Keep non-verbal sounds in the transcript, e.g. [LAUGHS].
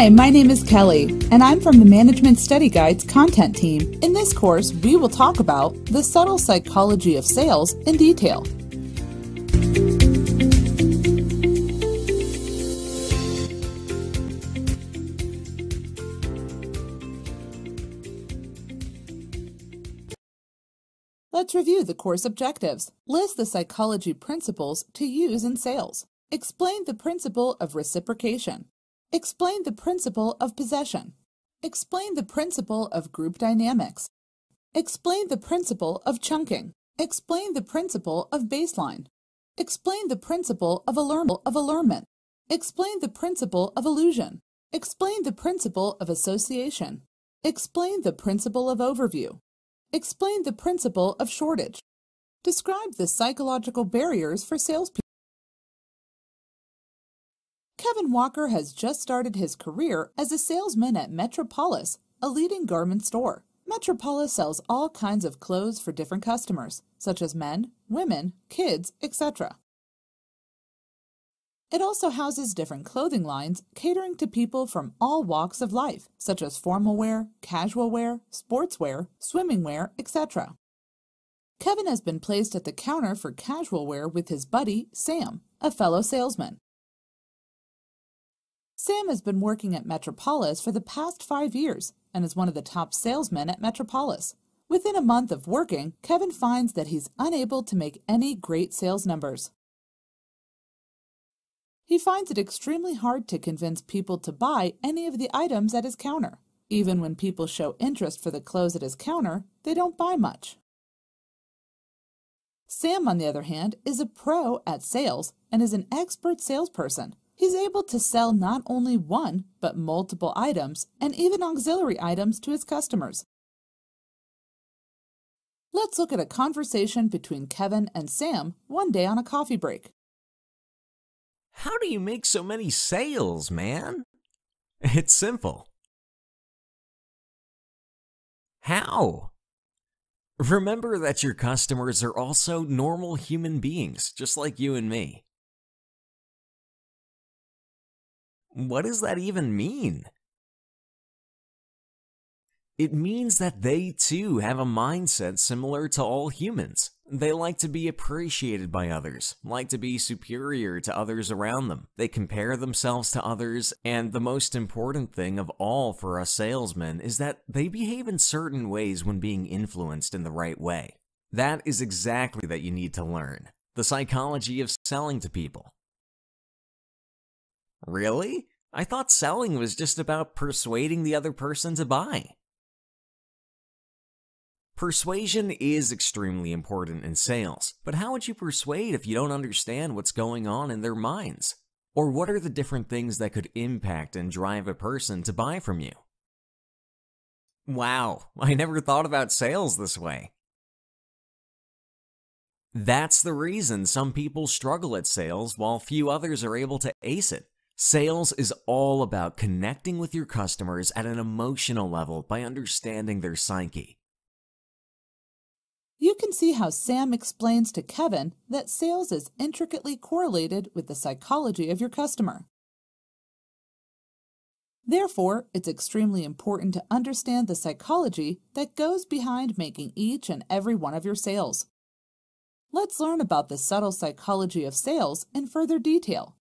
Hi, my name is Kelly, and I'm from the Management Study Guide's content team. In this course, we will talk about the subtle psychology of sales in detail. Let's review the course objectives. List the psychology principles to use in sales. Explain the principle of reciprocation. Explain the principle of possession. Explain the principle of group dynamics. Explain the principle of chunking. Explain the principle of baseline. Explain the principle of. Of allurement. Explain the principle of illusion. Explain the principle of association. Explain the principle of overview. Explain the principle of shortage. Describe the psychological barriers for salespeople. Kevin Walker has just started his career as a salesman at Metropolis, a leading garment store. Metropolis sells all kinds of clothes for different customers, such as men, women, kids, etc. It also houses different clothing lines catering to people from all walks of life, such as formal wear, casual wear, sportswear, swimming wear, etc. Kevin has been placed at the counter for casual wear with his buddy, Sam, a fellow salesman. Sam has been working at Metropolis for the past five years and is one of the top salesmen at Metropolis. Within a month of working, Kevin finds that he's unable to make any great sales numbers. He finds it extremely hard to convince people to buy any of the items at his counter. Even when people show interest for the clothes at his counter, they don't buy much. Sam, on the other hand, is a pro at sales and is an expert salesperson He's able to sell not only one, but multiple items and even auxiliary items to his customers. Let's look at a conversation between Kevin and Sam one day on a coffee break. How do you make so many sales, man? It's simple. How? Remember that your customers are also normal human beings, just like you and me. What does that even mean? It means that they too have a mindset similar to all humans. They like to be appreciated by others, like to be superior to others around them. They compare themselves to others, and the most important thing of all for us salesmen is that they behave in certain ways when being influenced in the right way. That is exactly that you need to learn. The psychology of selling to people. Really? I thought selling was just about persuading the other person to buy. Persuasion is extremely important in sales, but how would you persuade if you don't understand what's going on in their minds? Or what are the different things that could impact and drive a person to buy from you? Wow, [LAUGHS] I never thought about sales this way. That's the reason some people struggle at sales while few others are able to ace it. Sales is all about connecting with your customers at an emotional level by understanding their psyche. You can see how Sam explains to Kevin that sales is intricately correlated with the psychology of your customer. Therefore, it's extremely important to understand the psychology that goes behind making each and every one of your sales. Let's learn about the subtle psychology of sales in further detail